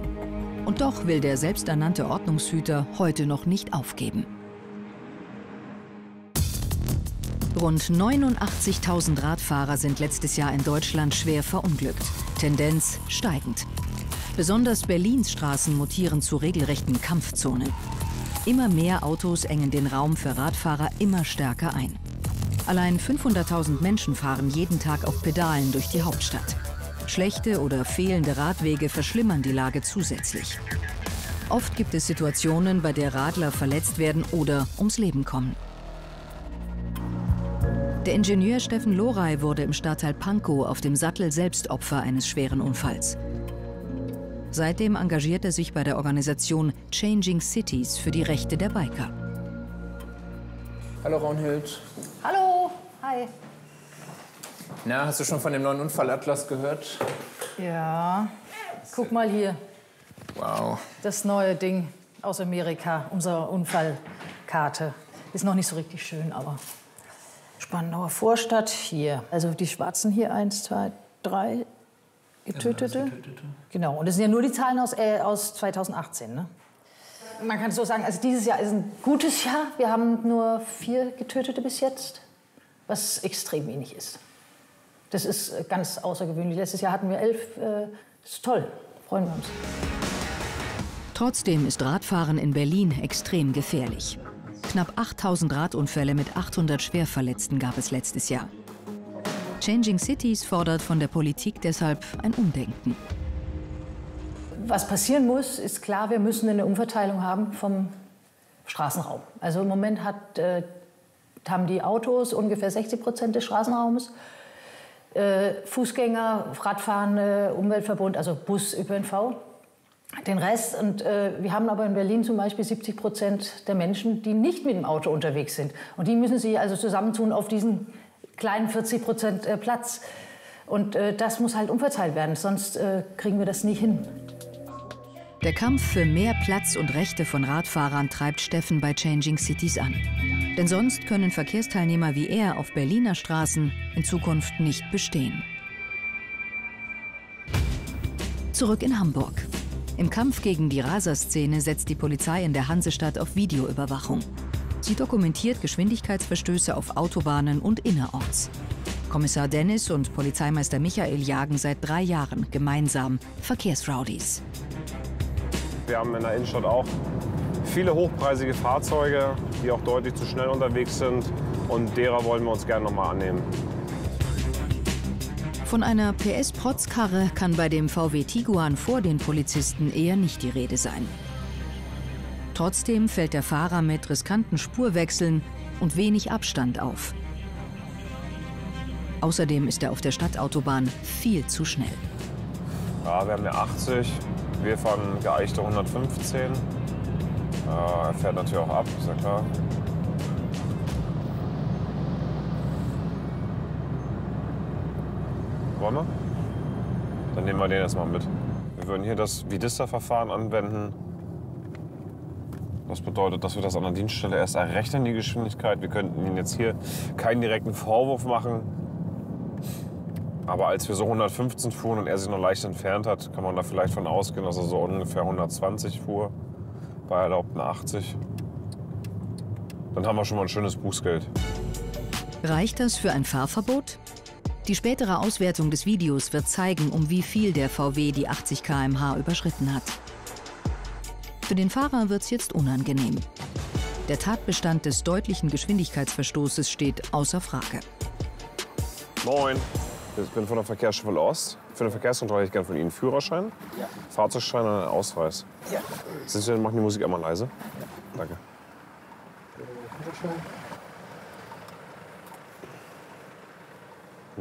Und doch will der selbsternannte Ordnungshüter heute noch nicht aufgeben. Rund 89.000 Radfahrer sind letztes Jahr in Deutschland schwer verunglückt. Tendenz steigend. Besonders Berlins Straßen mutieren zu regelrechten Kampfzonen. Immer mehr Autos engen den Raum für Radfahrer immer stärker ein. Allein 500.000 Menschen fahren jeden Tag auf Pedalen durch die Hauptstadt. Schlechte oder fehlende Radwege verschlimmern die Lage zusätzlich. Oft gibt es Situationen, bei der Radler verletzt werden oder ums Leben kommen. Der Ingenieur Steffen Lorey wurde im Stadtteil Pankow auf dem Sattel selbst Opfer eines schweren Unfalls. Seitdem engagiert er sich bei der Organisation Changing Cities für die Rechte der Biker. Hallo Raunhild. Hallo, hi. Na, hast du schon von dem neuen Unfallatlas gehört? Ja, guck mal hier, Wow. das neue Ding aus Amerika, unsere Unfallkarte. Ist noch nicht so richtig schön, aber Spandauer Vorstadt hier. Also die Schwarzen hier, eins, zwei, drei Getötete. Genau, und das sind ja nur die Zahlen aus, äh, aus 2018. Ne? Man kann so sagen, also dieses Jahr ist ein gutes Jahr. Wir haben nur vier Getötete bis jetzt, was extrem wenig ist. Das ist äh, ganz außergewöhnlich. Letztes Jahr hatten wir elf. Äh, das ist toll, freuen wir uns. Trotzdem ist Radfahren in Berlin extrem gefährlich. Knapp 8000 Radunfälle mit 800 Schwerverletzten gab es letztes Jahr. Changing Cities fordert von der Politik deshalb ein Umdenken. Was passieren muss, ist klar, wir müssen eine Umverteilung haben vom Straßenraum. Also im Moment hat, äh, haben die Autos ungefähr 60 Prozent des Straßenraumes. Äh, Fußgänger, Radfahrende, Umweltverbund, also Bus, ÖPNV, den Rest. Und äh, wir haben aber in Berlin zum Beispiel 70 Prozent der Menschen, die nicht mit dem Auto unterwegs sind. Und die müssen sich also zusammentun auf diesen kleinen 40 Prozent äh, Platz. Und äh, das muss halt umverteilt werden, sonst äh, kriegen wir das nie hin. Der Kampf für mehr Platz und Rechte von Radfahrern treibt Steffen bei Changing Cities an. Denn sonst können Verkehrsteilnehmer wie er auf Berliner Straßen in Zukunft nicht bestehen. Zurück in Hamburg. Im Kampf gegen die Raserszene setzt die Polizei in der Hansestadt auf Videoüberwachung. Sie dokumentiert Geschwindigkeitsverstöße auf Autobahnen und innerorts. Kommissar Dennis und Polizeimeister Michael jagen seit drei Jahren gemeinsam Verkehrsrowdies. Wir haben in der Innenstadt auch viele hochpreisige Fahrzeuge, die auch deutlich zu schnell unterwegs sind. Und derer wollen wir uns gerne noch mal annehmen. Von einer PS-Protzkarre kann bei dem VW Tiguan vor den Polizisten eher nicht die Rede sein. Trotzdem fällt der Fahrer mit riskanten Spurwechseln und wenig Abstand auf. Außerdem ist er auf der Stadtautobahn viel zu schnell. Ja, wir haben ja 80, wir fahren geeichte 115. Äh, er fährt natürlich auch ab, ist ja klar. Wollen wir? Dann nehmen wir den jetzt mal mit. Wir würden hier das Vidista-Verfahren anwenden. Das bedeutet, dass wir das an der Dienststelle erst errechnen, die Geschwindigkeit. Wir könnten Ihnen jetzt hier keinen direkten Vorwurf machen. Aber als wir so 115 fuhren und er sich noch leicht entfernt hat, kann man da vielleicht von ausgehen, dass er so ungefähr 120 fuhr bei erlaubten 80. Dann haben wir schon mal ein schönes Bußgeld. Reicht das für ein Fahrverbot? Die spätere Auswertung des Videos wird zeigen, um wie viel der VW die 80 km/h überschritten hat. Für den Fahrer wird es jetzt unangenehm. Der Tatbestand des deutlichen Geschwindigkeitsverstoßes steht außer Frage. Moin, ich bin von der Verkehrsstaffel Ost. Für eine Verkehrskontrolle hätte ich gerne von Ihnen einen Führerschein, Ja. Fahrzeugschein und einen Ausweis. Ja. Sind Sie denn, machen die Musik einmal leise? Danke.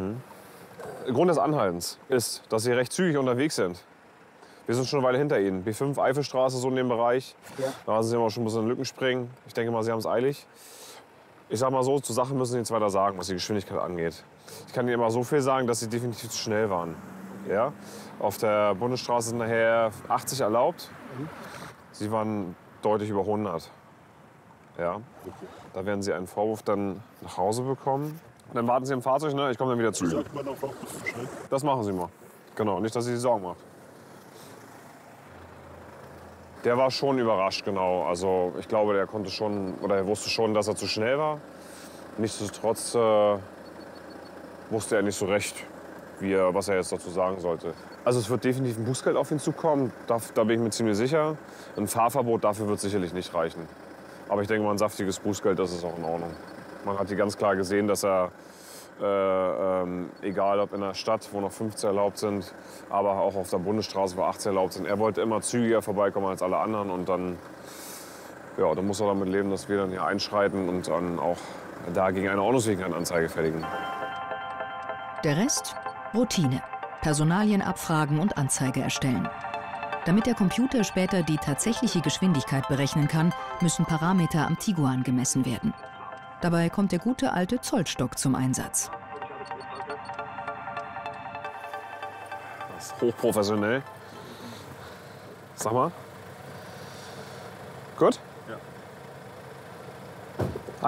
Hm. Grund des Anhaltens ist, dass Sie recht zügig unterwegs sind. Wir sind schon eine Weile hinter Ihnen. B5 Eifelstraße, so in dem Bereich. Ja. Da sind Sie immer schon ein bisschen in Lücken springen. Ich denke mal, Sie haben es eilig. Ich sag mal so, zur Sache müssen Sie nichts weiter sagen, was die Geschwindigkeit angeht. Ich kann Ihnen immer so viel sagen, dass Sie definitiv zu schnell waren. Ja? Auf der Bundesstraße sind nachher 80 erlaubt. Sie waren deutlich über 100. Ja? Da werden Sie einen Vorwurf dann nach Hause bekommen. Und dann warten Sie im Fahrzeug, ne? ich komme dann wieder zu Ihnen. Das machen Sie mal. Genau, nicht, dass Sie sich Sorgen macht. Der war schon überrascht, genau. Also ich glaube, der konnte schon, oder er wusste schon, dass er zu schnell war. Nichtsdestotrotz äh, wusste er nicht so recht, wie er, was er jetzt dazu sagen sollte. Also es wird definitiv ein Bußgeld auf ihn zukommen, da, da bin ich mir ziemlich sicher. Ein Fahrverbot dafür wird sicherlich nicht reichen. Aber ich denke mal, ein saftiges Bußgeld, das ist auch in Ordnung. Man hat hier ganz klar gesehen, dass er, äh, ähm, egal ob in der Stadt, wo noch 15 erlaubt sind, aber auch auf der Bundesstraße, wo 18 erlaubt sind, er wollte immer zügiger vorbeikommen als alle anderen. Und dann, ja, dann muss er damit leben, dass wir dann hier einschreiten und dann auch dagegen eine Ordnungswidrigkeitsanzeige fertigen. Der Rest? Routine. Personalien abfragen und Anzeige erstellen. Damit der Computer später die tatsächliche Geschwindigkeit berechnen kann, müssen Parameter am Tiguan gemessen werden. Dabei kommt der gute alte Zollstock zum Einsatz. Das ist hochprofessionell. Sag mal. Gut? Ja.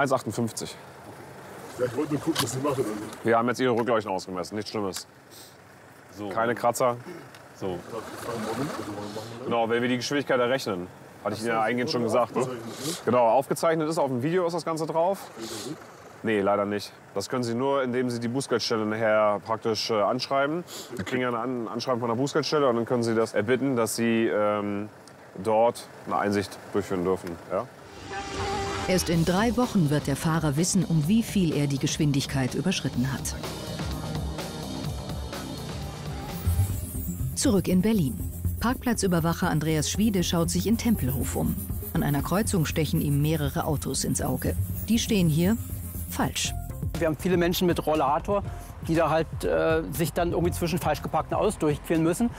1,58. Ja, ich wollte nur gucken, was sie machen. Wir haben jetzt Ihre Rückleuchten ausgemessen, nichts Schlimmes. Keine Kratzer. So. Genau, wenn wir die Geschwindigkeit errechnen. Hatte ich Ihnen ja eingehend schon gesagt. Genau, aufgezeichnet ist, auf dem Video ist das Ganze drauf. Nee, leider nicht. Das können Sie nur, indem Sie die Bußgeldstelle nachher praktisch äh, anschreiben. Sie kriegen ja ein An Anschreiben von der Bußgeldstelle und dann können Sie das erbitten, dass Sie ähm, dort eine Einsicht durchführen dürfen. Ja? Erst in drei Wochen wird der Fahrer wissen, um wie viel er die Geschwindigkeit überschritten hat. Zurück in Berlin. Parkplatzüberwacher Andreas Schwiede schaut sich in Tempelhof um. An einer Kreuzung stechen ihm mehrere Autos ins Auge. Die stehen hier falsch. Wir haben viele Menschen mit Rollator, die da halt äh, sich dann irgendwie zwischen falsch geparkten Autos durchqueren müssen.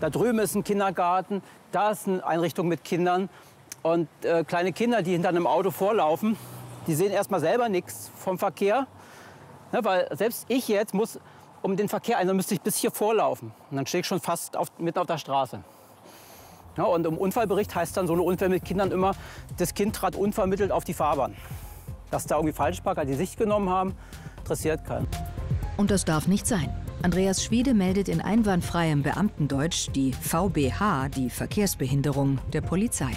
Da drüben ist ein Kindergarten, da ist eine Einrichtung mit Kindern. Und äh, kleine Kinder, die hinter einem Auto vorlaufen, die sehen erstmal selber nichts vom Verkehr. Ne, weil selbst ich jetzt muss um den Verkehr, also müsste ich bis hier vorlaufen. Und dann stehe ich schon fast auf, mitten auf der Straße. Ja, und im Unfallbericht heißt dann so eine Unfall mit Kindern immer, das Kind trat unvermittelt auf die Fahrbahn. Dass da irgendwie Falschparker die Sicht genommen haben, interessiert keinen. Und das darf nicht sein. Andreas Schwede meldet in einwandfreiem Beamtendeutsch die VBH, die Verkehrsbehinderung, der Polizei.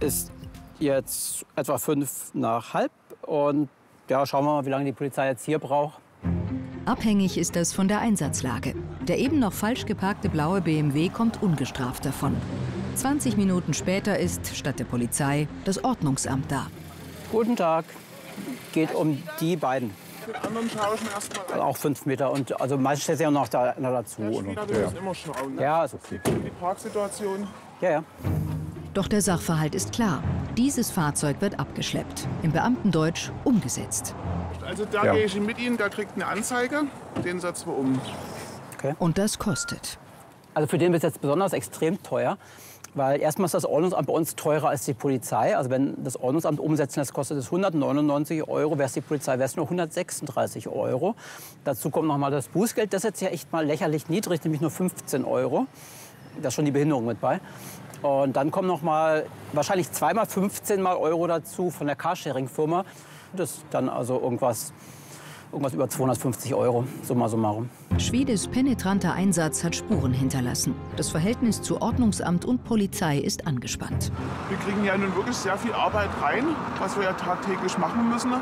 Ist jetzt etwa fünf nach halb und ja, schauen wir mal, wie lange die Polizei jetzt hier braucht. Abhängig ist das von der Einsatzlage. Der eben noch falsch geparkte blaue BMW kommt ungestraft davon. 20 Minuten später ist, statt der Polizei, das Ordnungsamt da. Guten Tag. Geht um die beiden. Auch fünf Meter. Und also meistens steht ja noch da, einer dazu. Ne? ja, ist okay. Die Parksituation. Ja, ja. Doch der Sachverhalt ist klar. Dieses Fahrzeug wird abgeschleppt. Im Beamtendeutsch umgesetzt. Also da Ja. gehe ich mit Ihnen, der kriegt eine Anzeige. Den setzen wir um. Und das kostet. Also für den wird es jetzt besonders extrem teuer. Weil erstmal ist das Ordnungsamt bei uns teurer als die Polizei. Also wenn das Ordnungsamt umsetzen lässt, kostet es 199 Euro. Wäre es die Polizei, wäre es nur 136 Euro. Dazu kommt noch mal das Bußgeld. Das ist jetzt ja echt mal lächerlich niedrig, nämlich nur 15 Euro. Da ist schon die Behinderung mit bei. Und dann kommen noch mal wahrscheinlich zweimal 15 mal Euro dazu von der Carsharing-Firma. Das ist dann also irgendwas, irgendwas über 250 Euro, summa summarum. Schwedes penetranter Einsatz hat Spuren hinterlassen. Das Verhältnis zu Ordnungsamt und Polizei ist angespannt. Wir kriegen ja nun wirklich sehr viel Arbeit rein, was wir ja tagtäglich machen müssen.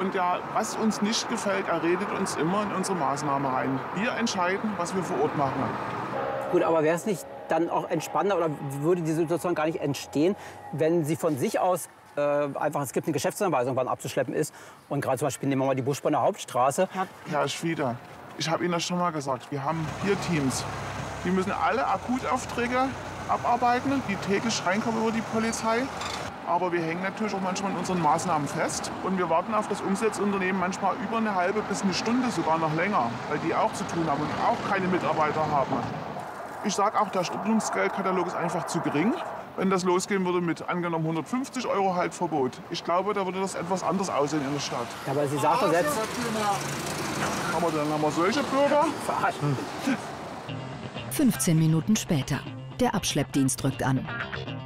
Und ja, was uns nicht gefällt, er redet uns immer in unsere Maßnahme rein. Wir entscheiden, was wir vor Ort machen. Gut, aber wäre es nicht dann auch entspannender oder würde die Situation gar nicht entstehen, wenn Sie von sich aus äh, einfach, es gibt eine Geschäftsanweisung, wann abzuschleppen ist und gerade zum Beispiel nehmen wir mal die Buschbahner Hauptstraße. Herr Schwieder, ich habe Ihnen das schon mal gesagt, wir haben vier Teams. Die müssen alle Akutaufträge abarbeiten, die täglich reinkommen über die Polizei. Aber wir hängen natürlich auch manchmal in unseren Maßnahmen fest. Und wir warten auf das Umsetzunternehmen manchmal über eine halbe bis eine Stunde, sogar noch länger, weil die auch zu tun haben und auch keine Mitarbeiter haben. Ich sage auch, der Stundungsgeldkatalog ist einfach zu gering. Wenn das losgehen würde mit angenommen 150 Euro Haltverbot, ich glaube, da würde das etwas anders aussehen in der Stadt. Ja, aber Sie sagt doch selbst, Haben wir dann haben wir solche Bürger? 15 Minuten später. Der Abschleppdienst rückt an.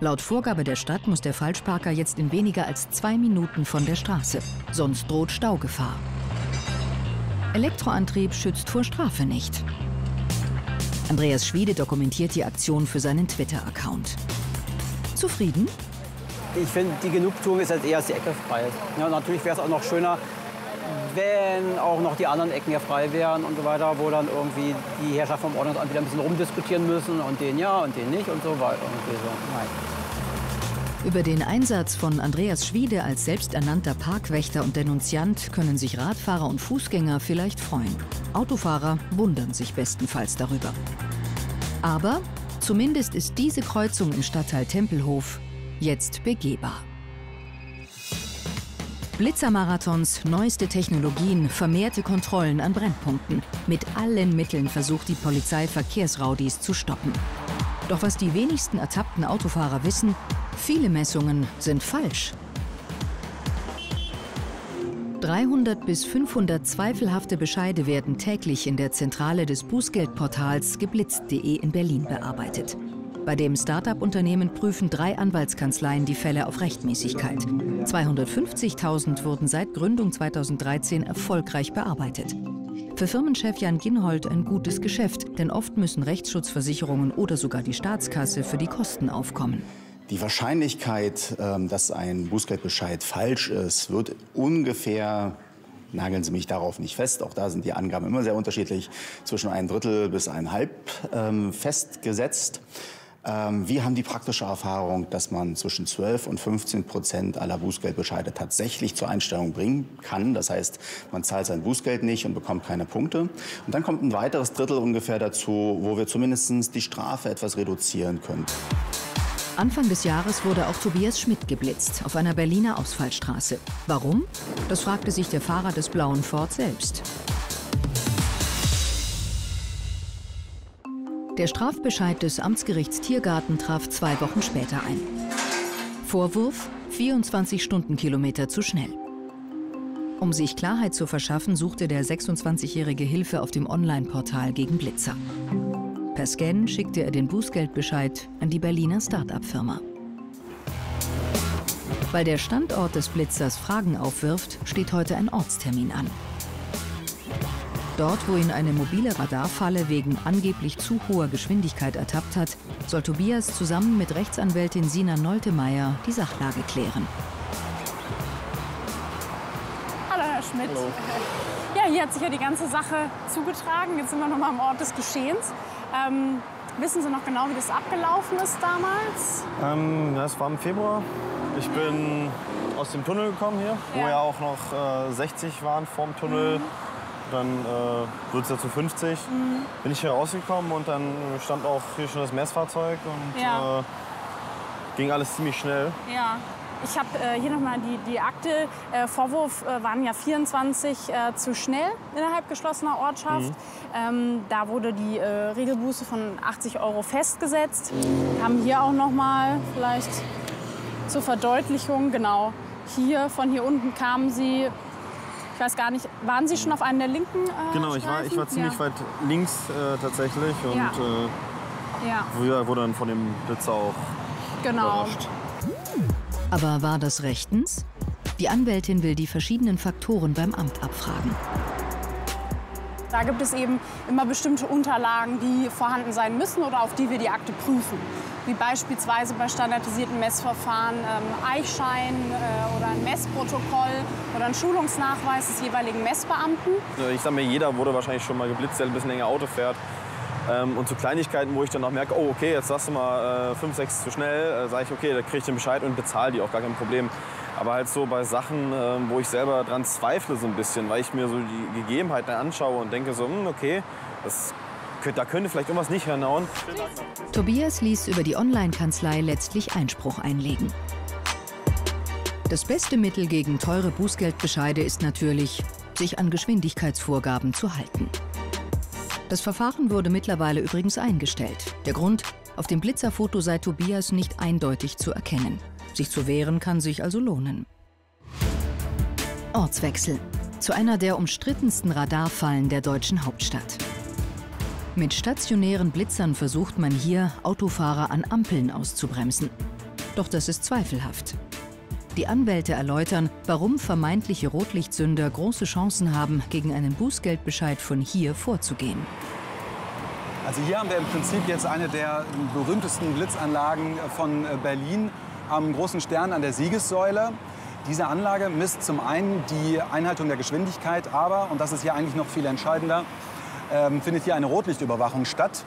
Laut Vorgabe der Stadt muss der Falschparker jetzt in weniger als zwei Minuten von der Straße. Sonst droht Staugefahr. Elektroantrieb schützt vor Strafe nicht. Andreas Schwede dokumentiert die Aktion für seinen Twitter-Account. Zufrieden? ich finde, die Genugtuung ist jetzt eher, dass die Ecke frei ist. Ja, natürlich wäre es auch noch schöner, wenn auch noch die anderen Ecken hier frei wären und so weiter, wo dann irgendwie die Herrschaft vom Ordnungsamt wieder ein bisschen rumdiskutieren müssen und den ja und den nicht und so weiter. Irgendwie so. Nein. Über den Einsatz von Andreas Schwiede als selbsternannter Parkwächter und Denunziant können sich Radfahrer und Fußgänger vielleicht freuen. Autofahrer wundern sich bestenfalls darüber. Aber zumindest ist diese Kreuzung im Stadtteil Tempelhof jetzt begehbar. Blitzermarathons, neueste Technologien, vermehrte Kontrollen an Brennpunkten. Mit allen Mitteln versucht die Polizei, Verkehrsraudis zu stoppen. Doch was die wenigsten ertappten Autofahrer wissen, viele Messungen sind falsch. 300 bis 500 zweifelhafte Bescheide werden täglich in der Zentrale des Bußgeldportals geblitzt.de in Berlin bearbeitet. Bei dem Start-up-Unternehmen prüfen drei Anwaltskanzleien die Fälle auf Rechtmäßigkeit. 250.000 wurden seit Gründung 2013 erfolgreich bearbeitet. Für Firmenchef Jan Ginhold ein gutes Geschäft, denn oft müssen Rechtsschutzversicherungen oder sogar die Staatskasse für die Kosten aufkommen. Die Wahrscheinlichkeit, ähm, dass ein Bußgeldbescheid falsch ist, wird ungefähr, nageln Sie mich darauf nicht fest, auch da sind die Angaben immer sehr unterschiedlich, zwischen ein Drittel bis ein Halb ähm, festgesetzt. Ähm, Wir haben die praktische Erfahrung, dass man zwischen 12 und 15 Prozent aller Bußgeldbescheide tatsächlich zur Einstellung bringen kann. Das heißt, man zahlt sein Bußgeld nicht und bekommt keine Punkte. Und dann kommt ein weiteres Drittel ungefähr dazu, wo wir zumindest die Strafe etwas reduzieren können. Anfang des Jahres wurde auch Tobias Schmidt geblitzt auf einer Berliner Ausfallstraße. Warum? Das fragte sich der Fahrer des blauen Ford selbst. Der Strafbescheid des Amtsgerichts Tiergarten traf zwei Wochen später ein. Vorwurf: 24 Stundenkilometer zu schnell. Um sich Klarheit zu verschaffen, suchte der 26-jährige Hilfe auf dem Online-Portal gegen Blitzer. Per Scan schickte er den Bußgeldbescheid an die Berliner Start-up-Firma. Weil der Standort des Blitzers Fragen aufwirft, steht heute ein Ortstermin an. Dort, wo ihn eine mobile Radarfalle wegen angeblich zu hoher Geschwindigkeit ertappt hat, soll Tobias zusammen mit Rechtsanwältin Sina Noltemeyer die Sachlage klären. Hallo, Herr Schmidt. Hallo. Ja, hier hat sich ja die ganze Sache zugetragen. Jetzt sind wir noch mal am Ort des Geschehens. Ähm, wissen Sie noch genau, wie das abgelaufen ist damals? Ähm, ja, es war im Februar. Ich bin aus dem Tunnel gekommen hier, wo Ja. ja auch noch äh, 60 waren vorm Tunnel. Dann äh, wird es ja zu 50. Mhm. Bin ich hier rausgekommen und dann stand auch hier schon das Messfahrzeug und Ja. äh, ging alles ziemlich schnell. Ja. Ich habe äh, hier nochmal die, die Akte. Äh, Vorwurf äh, waren ja 24 äh, zu schnell innerhalb geschlossener Ortschaft. Mhm. Ähm, da wurde die äh, Regelbuße von 80 Euro festgesetzt. Haben hier auch nochmal vielleicht zur Verdeutlichung, genau, hier von hier unten kamen Sie, weiß gar nicht, waren Sie schon auf einem der linken äh, Genau, ich war, ich war ziemlich ja. weit links äh, tatsächlich und Ja. äh, Ja, wurde- wurde dann von dem Blitzer auch genau. überrascht. Aber war das rechtens? Die Anwältin will die verschiedenen Faktoren beim Amt abfragen. Da gibt es eben immer bestimmte Unterlagen, die vorhanden sein müssen oder auf die wir die Akte prüfen. Wie beispielsweise bei standardisierten Messverfahren ähm, Eichschein äh, oder ein Messprotokoll oder ein Schulungsnachweis des jeweiligen Messbeamten. Ich sag mir, jeder wurde wahrscheinlich schon mal geblitzt, der ein bisschen länger Auto fährt. Ähm, und zu Kleinigkeiten, wo ich dann auch merke, oh okay, jetzt sagst du mal 5, 6 zu schnell, äh, sage ich, okay, da kriege ich den Bescheid und bezahle die auch, gar kein Problem. Aber halt so bei Sachen, ähm, wo ich selber dran zweifle so ein bisschen, weil ich mir so die Gegebenheiten anschaue und denke so, hm, okay, das, da könnte vielleicht irgendwas nicht hinhauen. Tobias ließ über die Online-Kanzlei letztlich Einspruch einlegen. Das beste Mittel gegen teure Bußgeldbescheide ist natürlich, sich an Geschwindigkeitsvorgaben zu halten. Das Verfahren wurde mittlerweile übrigens eingestellt. Der Grund, auf dem Blitzerfoto sei Tobias nicht eindeutig zu erkennen. Sich zu wehren kann sich also lohnen. Ortswechsel. Zu einer der umstrittensten Radarfallen der deutschen Hauptstadt. Mit stationären Blitzern versucht man hier, Autofahrer an Ampeln auszubremsen. Doch das ist zweifelhaft. Die Anwälte erläutern, warum vermeintliche Rotlichtsünder große Chancen haben, gegen einen Bußgeldbescheid von hier vorzugehen. Also hier haben wir im Prinzip jetzt eine der berühmtesten Blitzanlagen von äh, Berlin am großen Stern an der Siegessäule. Diese Anlage misst zum einen die Einhaltung der Geschwindigkeit, aber, und das ist hier eigentlich noch viel entscheidender, ähm, findet hier eine Rotlichtüberwachung statt.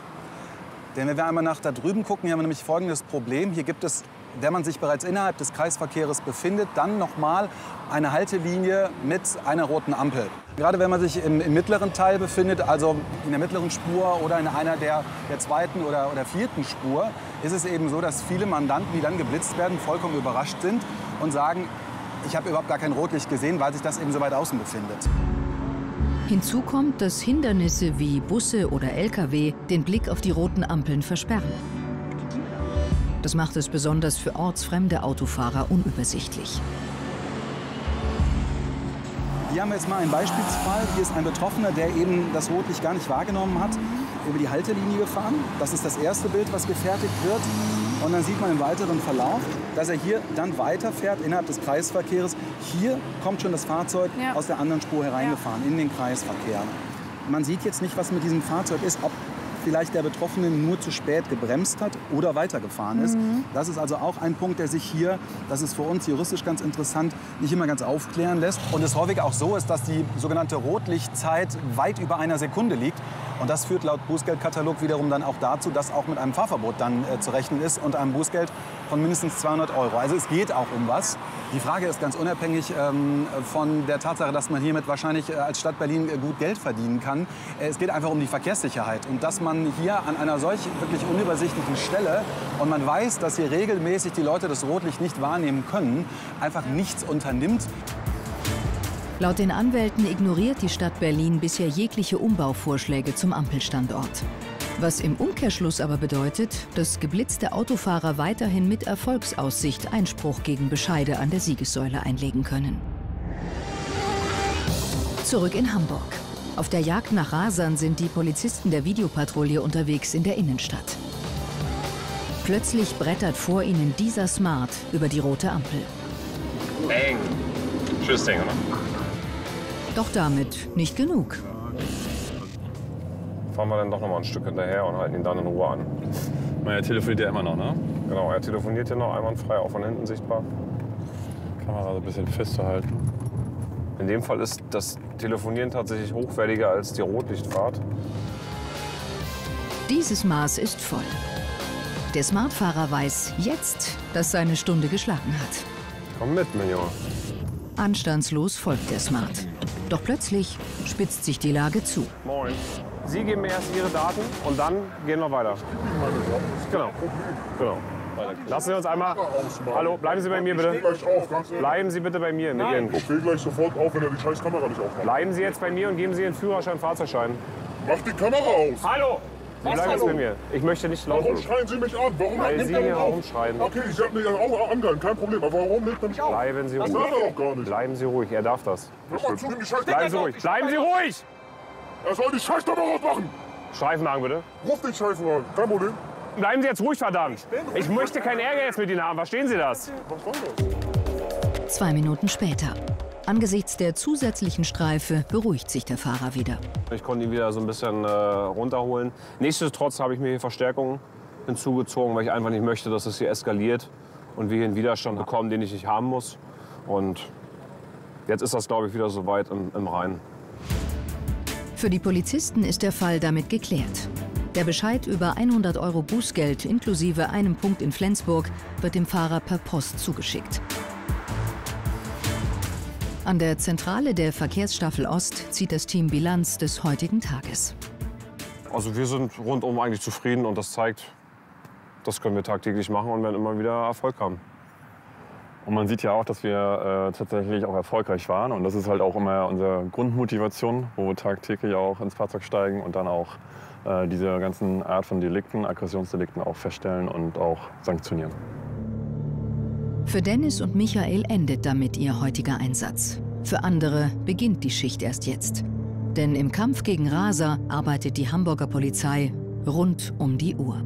Denn wenn wir einmal nach da drüben gucken, hier haben wir nämlich folgendes Problem. Hier gibt es, wenn man sich bereits innerhalb des Kreisverkehrs befindet, dann nochmal eine Haltelinie mit einer roten Ampel. Gerade wenn man sich im, im mittleren Teil befindet, also in der mittleren Spur oder in einer der, der zweiten oder, oder vierten Spur, ist es eben so, dass viele Mandanten, die dann geblitzt werden, vollkommen überrascht sind und sagen, ich habe überhaupt gar kein Rotlicht gesehen, weil sich das eben so weit außen befindet. Hinzu kommt, dass Hindernisse wie Busse oder Lkw den Blick auf die roten Ampeln versperren. Das macht es besonders für ortsfremde Autofahrer unübersichtlich. Hier haben wir jetzt mal einen Beispielsfall. Hier ist ein Betroffener, der eben das Rotlicht gar nicht wahrgenommen hat, über die Haltelinie gefahren. Das ist das erste Bild, was gefertigt wird. Und dann sieht man im weiteren Verlauf, dass er hier dann weiterfährt innerhalb des Kreisverkehrs. Hier kommt schon das Fahrzeug Ja. aus der anderen Spur hereingefahren in den Kreisverkehr. Man sieht jetzt nicht, was mit diesem Fahrzeug ist, ob vielleicht der Betroffene nur zu spät gebremst hat oder weitergefahren ist. Mhm. Das ist also auch ein Punkt, der sich hier, das ist für uns juristisch ganz interessant, nicht immer ganz aufklären lässt. Und es häufig auch so ist, dass die sogenannte Rotlichtzeit weit über einer Sekunde liegt. Und das führt laut Bußgeldkatalog wiederum dann auch dazu, dass auch mit einem Fahrverbot dann äh, zu rechnen ist und einem Bußgeld von mindestens 200 Euro. Also es geht auch um was. Die Frage ist ganz unabhängig ähm, von der Tatsache, dass man hiermit wahrscheinlich äh, als Stadt Berlin äh, gut Geld verdienen kann. Äh, es geht einfach um die Verkehrssicherheit und dass man hier an einer solch wirklich unübersichtlichen Stelle und man weiß, dass hier regelmäßig die Leute das Rotlicht nicht wahrnehmen können, einfach nichts unternimmt. Laut den Anwälten ignoriert die Stadt Berlin bisher jegliche Umbauvorschläge zum Ampelstandort. Was im Umkehrschluss aber bedeutet, dass geblitzte Autofahrer weiterhin mit Erfolgsaussicht Einspruch gegen Bescheide an der Siegessäule einlegen können. Zurück in Hamburg. Auf der Jagd nach Rasern sind die Polizisten der Videopatrouille unterwegs in der Innenstadt. Plötzlich brettert vor ihnen dieser Smart über die rote Ampel. Eng. Tschüss, Ding, oder? Doch damit nicht genug. Fahren wir dann doch noch mal ein Stück hinterher und halten ihn dann in Ruhe an. Er telefoniert ja immer noch, ne? Genau, er telefoniert hier noch einwandfrei, auch von hinten sichtbar. Kamera so ein bisschen festzuhalten. In dem Fall ist das Telefonieren tatsächlich hochwertiger als die Rotlichtfahrt. Dieses Maß ist voll. Der Smartfahrer weiß jetzt, dass seine Stunde geschlagen hat. Komm mit, Mignon. Anstandslos folgt der Smart. Doch plötzlich spitzt sich die Lage zu. Moin. Sie geben mir erst Ihre Daten und dann gehen wir weiter. Genau. genau. Lassen Sie uns einmal. Hallo, bleiben Sie bei mir bitte. Bleiben Sie bitte bei mir. Mit Ihren. Ich stehe gleich sofort auf, wenn er die scheiß Kamera nicht aufmacht. Bleiben Sie jetzt bei mir und geben Sie Ihren Führerschein, Fahrzeugschein. Mach die Kamera aus! Hallo! Sie Was, bleiben jetzt bei mir. Ich möchte nicht laut. Warum schreien Sie mich an? Warum Weil nimmt Sie er hier mich auf? herumschreien. Okay, ich habe mich auch angehalten, kein Problem. Aber warum nimmt er mich auf? Bleiben Sie das ruhig. darf er doch gar nicht. Bleiben Sie ruhig, er darf das. Hör mal zu, nimm die scheiß Bleiben Sie ruhig. Bleiben Sie ruhig! Er soll die scheiß Kamera ausmachen! Streifenwagen bitte. Ruf den Streifenwagen, kein Problem. Bleiben Sie jetzt ruhig, verdammt. Ich möchte keinen Ärger jetzt mit Ihnen haben. Verstehen Sie das? Was soll das? Zwei Minuten später. Angesichts der zusätzlichen Streife beruhigt sich der Fahrer wieder. Ich konnte ihn wieder so ein bisschen äh, runterholen. Nichtsdestotrotz habe ich mir hier Verstärkung hinzugezogen, weil ich einfach nicht möchte, dass es hier eskaliert und wir hier einen Widerstand bekommen, den ich nicht haben muss. Und jetzt ist das, glaube ich, wieder so weit im, im Reinen. Für die Polizisten ist der Fall damit geklärt. Der Bescheid über 100 Euro Bußgeld inklusive einem Punkt in Flensburg wird dem Fahrer per Post zugeschickt. An der Zentrale der Verkehrsstaffel Ost zieht das Team Bilanz des heutigen Tages. Also wir sind rundum eigentlich zufrieden und das zeigt, das können wir tagtäglich machen und werden immer wieder Erfolg haben. Und man sieht ja auch, dass wir äh, tatsächlich auch erfolgreich waren. Und das ist halt auch immer unsere Grundmotivation, wo wir tagtäglich auch ins Fahrzeug steigen und dann auch äh, diese ganzen Art von Delikten, Aggressionsdelikten auch feststellen und auch sanktionieren. Für Dennis und Michael endet damit ihr heutiger Einsatz. Für andere beginnt die Schicht erst jetzt. Denn im Kampf gegen Raser arbeitet die Hamburger Polizei rund um die Uhr.